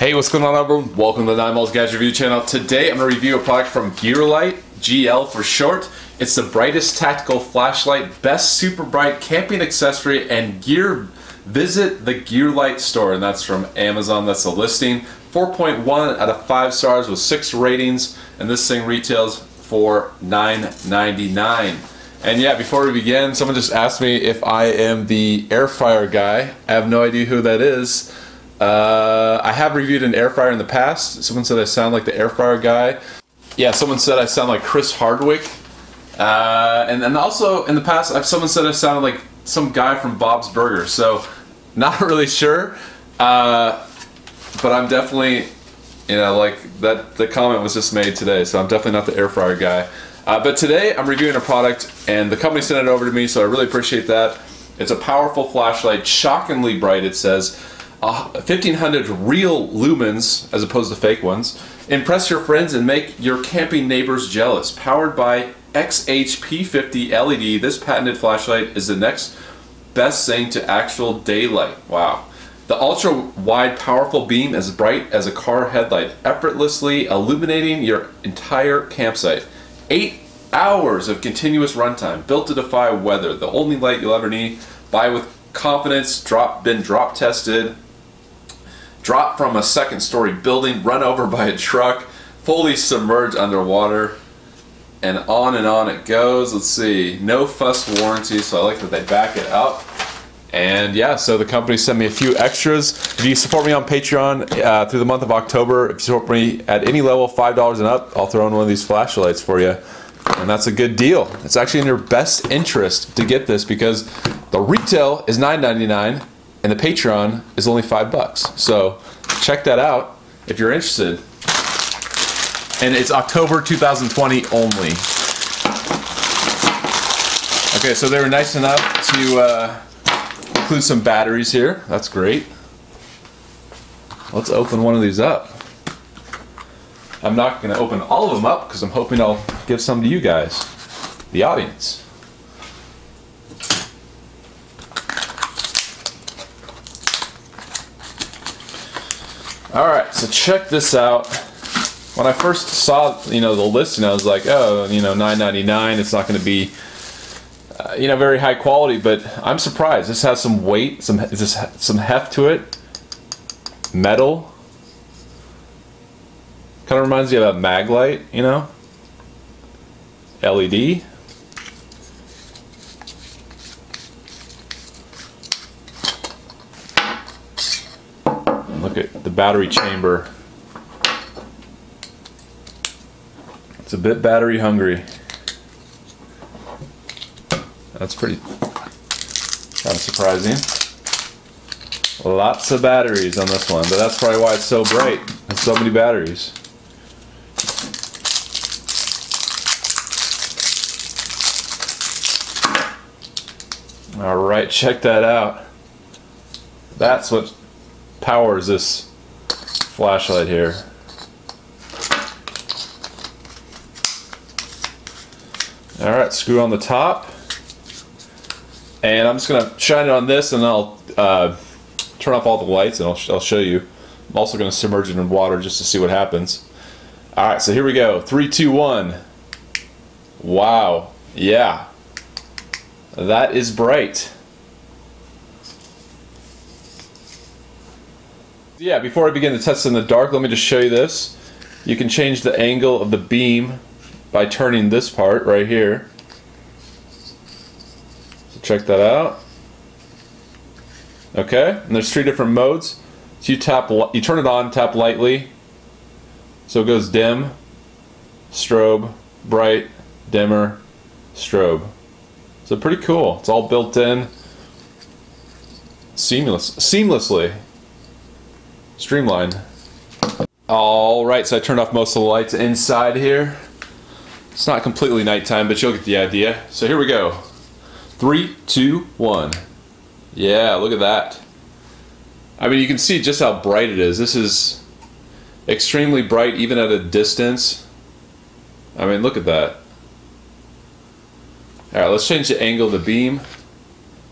Hey, what's going on everyone? Welcome to the Nine Malls Gadget Review channel. Today I'm going to review a product from Gearlight, GL for short. It's the brightest tactical flashlight, best super bright camping accessory, and gear. Visit the Gearlight store, and that's from Amazon. That's the listing. 4.1 out of 5 stars with 6 ratings, and this thing retails for $9.99. And yeah, before we begin, someone just asked me if I am the air fryer guy. I have no idea who that is. Uh, I have reviewed an air fryer in the past. Someone said I sound like the air fryer guy. Yeah, someone said I sound like Chris Hardwick. Uh, and then also in the past, I've someone said I sounded like some guy from Bob's Burger. So, not really sure. Uh, but I'm definitely, you know, like that. The comment was just made today, so I'm definitely not the air fryer guy. Uh, but today I'm reviewing a product, and the company sent it over to me, so I really appreciate that. It's a powerful flashlight, shockingly bright. It says. Uh, 1500 real lumens as opposed to fake ones. Impress your friends and make your camping neighbors jealous. Powered by XHP50 LED, this patented flashlight is the next best thing to actual daylight. Wow. The ultra wide powerful beam as bright as a car headlight, effortlessly illuminating your entire campsite. Eight hours of continuous runtime, built to defy weather. The only light you'll ever need. Buy with confidence, drop, been drop tested, drop from a second story building, run over by a truck, fully submerged underwater, and on and on it goes. Let's see, no fuss warranty, so I like that they back it up. And yeah, so the company sent me a few extras. If you support me on Patreon uh, through the month of October, if you support me at any level, $5 and up, I'll throw in one of these flashlights for you. And that's a good deal. It's actually in your best interest to get this because the retail is $9.99 and the Patreon is only five bucks. So check that out if you're interested. And it's October 2020 only. Okay, so they were nice enough to uh, include some batteries here. That's great. Let's open one of these up. I'm not going to open all of them up because I'm hoping I'll give some to you guys, the audience. All right, so check this out. When I first saw, you know, the listing, I was like, oh, you know, 9.99. It's not going to be, uh, you know, very high quality. But I'm surprised. This has some weight, some this some heft to it. Metal. Kind of reminds you of a Maglite, you know. LED. Look at the battery chamber. It's a bit battery hungry. That's pretty kind of surprising. Lots of batteries on this one, but that's probably why it's so bright. So many batteries. All right, check that out. That's what powers this flashlight here. All right, screw on the top. And I'm just gonna shine it on this and I'll uh, turn off all the lights and I'll, I'll show you. I'm also gonna submerge it in water just to see what happens. All right, so here we go. Three, two, one. Wow, yeah. That is bright. Yeah, before I begin the test in the dark, let me just show you this. You can change the angle of the beam by turning this part right here. So check that out. Okay, and there's three different modes. So you tap, you turn it on, tap lightly, so it goes dim, strobe, bright, dimmer, strobe. So pretty cool. It's all built in, seamless, seamlessly. Streamline. All right, so I turned off most of the lights inside here. It's not completely nighttime, but you'll get the idea. So here we go. Three, two, one. Yeah, look at that. I mean, you can see just how bright it is. This is extremely bright even at a distance. I mean, look at that. All right, let's change the angle of the beam.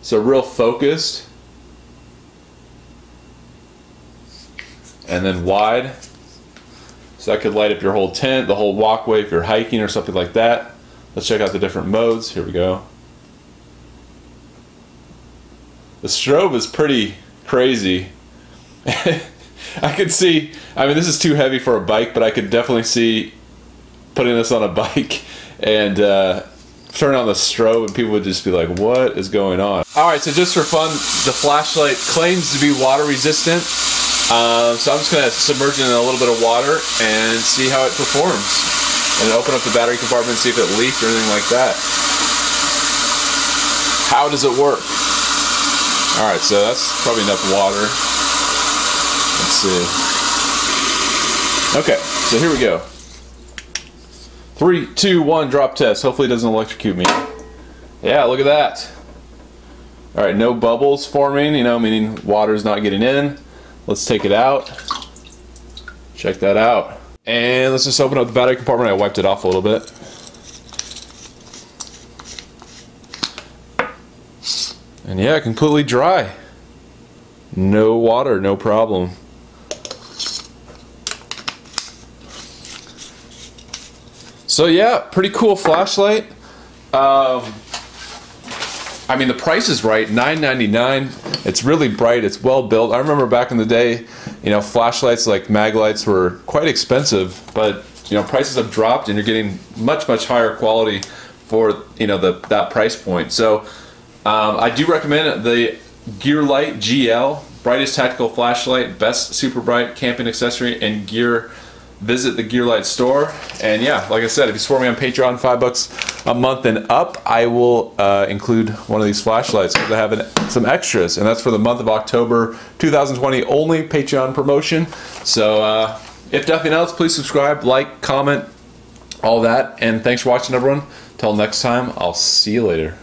So real focused. And then wide. So that could light up your whole tent, the whole walkway if you're hiking or something like that. Let's check out the different modes. Here we go. The strobe is pretty crazy. I could see, I mean, this is too heavy for a bike, but I could definitely see putting this on a bike and uh, turn on the strobe and people would just be like, what is going on? All right, so just for fun, the flashlight claims to be water resistant. Uh, so I'm just gonna submerge it in a little bit of water and see how it performs. And open up the battery compartment, and see if it leaked or anything like that. How does it work? All right, so that's probably enough water. Let's see. Okay, so here we go. Three, two, one, drop test. Hopefully it doesn't electrocute me. Yeah, look at that. All right, no bubbles forming, you know, meaning water's not getting in. Let's take it out. Check that out. And let's just open up the battery compartment. I wiped it off a little bit. And yeah, completely dry. No water, no problem. So yeah, pretty cool flashlight. Um, I mean, the price is right, $9.99. It's really bright. It's well built. I remember back in the day, you know, flashlights like Maglites were quite expensive, but you know, prices have dropped, and you're getting much much higher quality for you know the that price point. So um, I do recommend the Gearlight GL, brightest tactical flashlight, best super bright camping accessory and gear visit the Gearlight store. And yeah, like I said, if you support me on Patreon, five bucks a month and up, I will uh, include one of these flashlights because I have an, some extras, and that's for the month of October 2020 only Patreon promotion. So uh, if nothing else, please subscribe, like, comment, all that. And thanks for watching, everyone. Till next time, I'll see you later.